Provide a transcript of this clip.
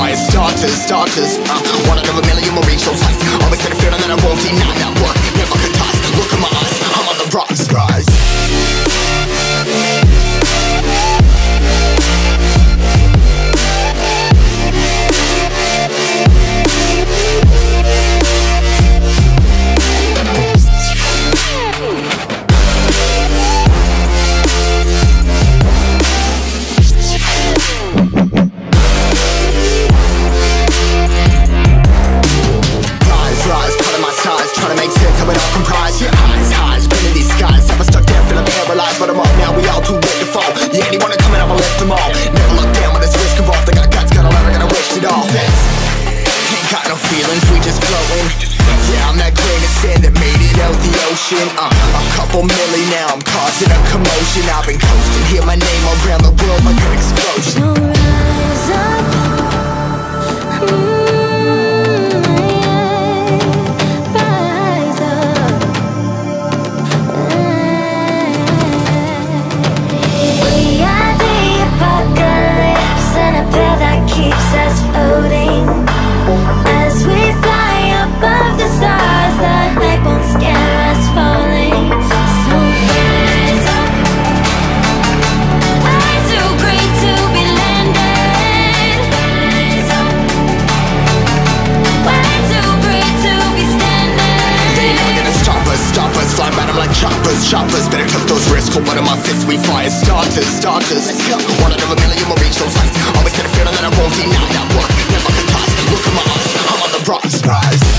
noise Doctors, doctors, uh, one out of a million will reach those heights Always had a feeling that I won't deny that work. Never fall. Yeah, anyone coming, I'ma lift them all. Never look down when this risk involved I got guts, got a lot, I gotta waste it all. Ain't got no feelings, we just floating Yeah, I'm that grain of sand that made it out the ocean. Uh, A couple milli, now, I'm causing a commotion. I've been coasting, hear my name all around the world like fire starters, starters Let's go, one out of a million will reach those heights Always get a feeling that I won't deny that work Never can toss, look at my eyes. I'm on the rise, rise